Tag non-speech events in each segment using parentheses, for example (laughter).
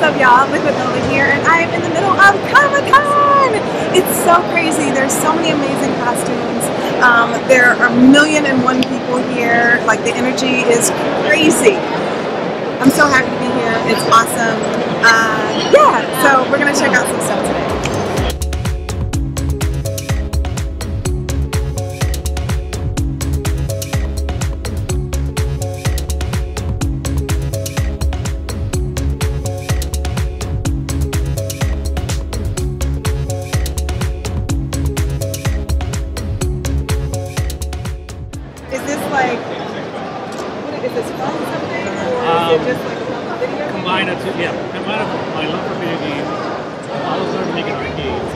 What's up, y'all? Liquid Lola here, and I am in the middle of Comic Con. It's so crazy. There's so many amazing costumes. Um, there are a million and one people here. Like the energy is crazy. I'm so happy to be here. It's awesome. Uh, yeah, so we're gonna check out some stuff today. Is this from something? Or Um, is it just like a video? game? Combine it to, yeah, combine it my love for video games, making arcades,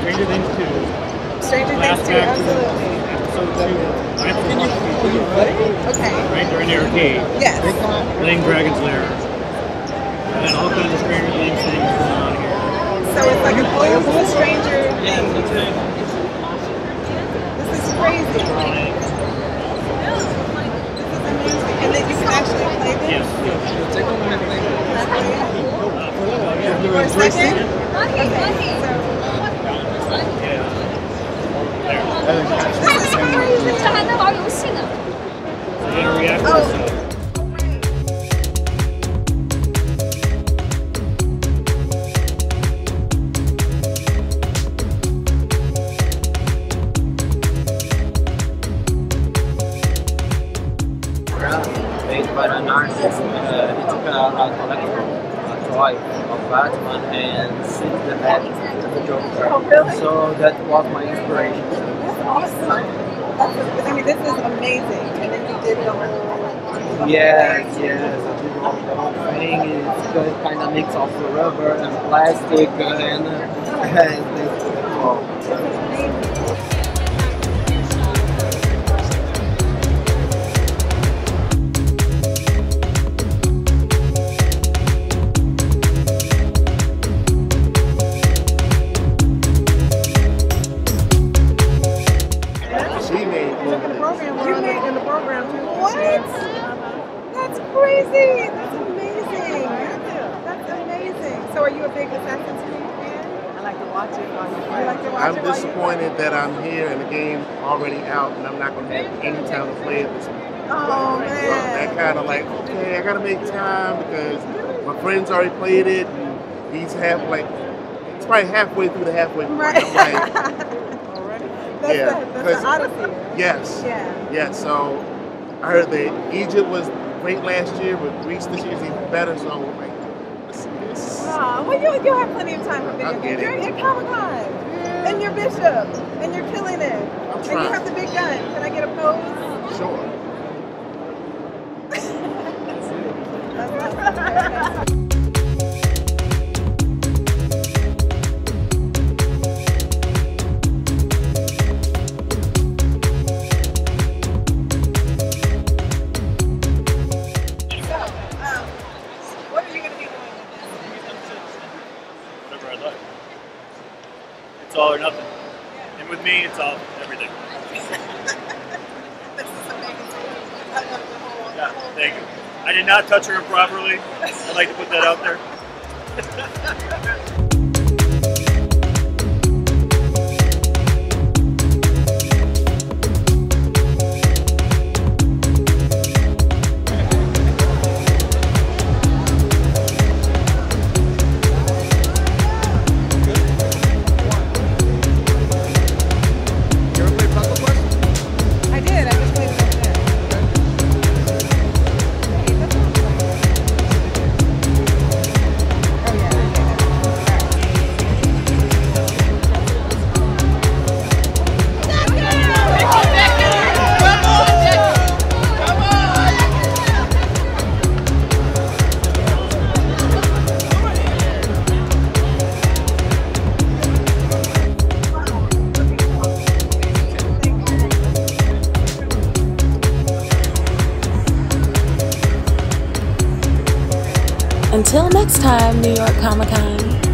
Stranger Things 2, Stranger Things Last 2, Back to absolutely. episode 2, Knights of the Rock Okay. right? In the arcade, Yes. playing Dragon's Lair, and then all kinds of Stranger Things things going on here. So it's like a of a stranger. thing. This is crazy. This is amazing. And then you can actually play this. Yes. Can I play it? Uh, for a little while, yeah. For a second? Okay. Yeah. There. 这还在玩游戏呢。 So you gotta react to Oh. this. uh, made by an artist. Uh, he took a, a collectible, a toy of Batman and sent the back to the Joker. Oh, really? So that was my inspiration. Awesome. I mean, this is amazing. And then you did the whole. Yes, yes. I the whole thing. It's kind of mix of rubber and plastic and, uh, and it's cool. She made In the program, you made in the program too. What? That's crazy. That's amazing. That's amazing. So, are you a big Assassin's Creed fan? I like to watch it on your You like to watch I'm it disappointed that I'm here and the game already out and I'm not going to have any time to play it this week. Oh So that kind of like, okay, I got to make time because my friend's already played it and he's half like, it's probably halfway through the halfway point. Right. I'm like, (laughs) That's Yeah, the, that's the Odyssey. yes. Yeah. Yeah, so I heard that Egypt was great last year, but Greece this year is even better. So I'm like, this, this. Aw, well, you, you'll have plenty of time for video games. You're it. at Comic Con. And you're Bishop. And you're killing it. I'm and you have the big gun. Can I get a pose? Sure. And with me, it's all everything. This is amazing. I love the whole, Yeah, thank you. I did not touch her improperly. I'd like to put that out there. (laughs) Until next time, New York Comic Con.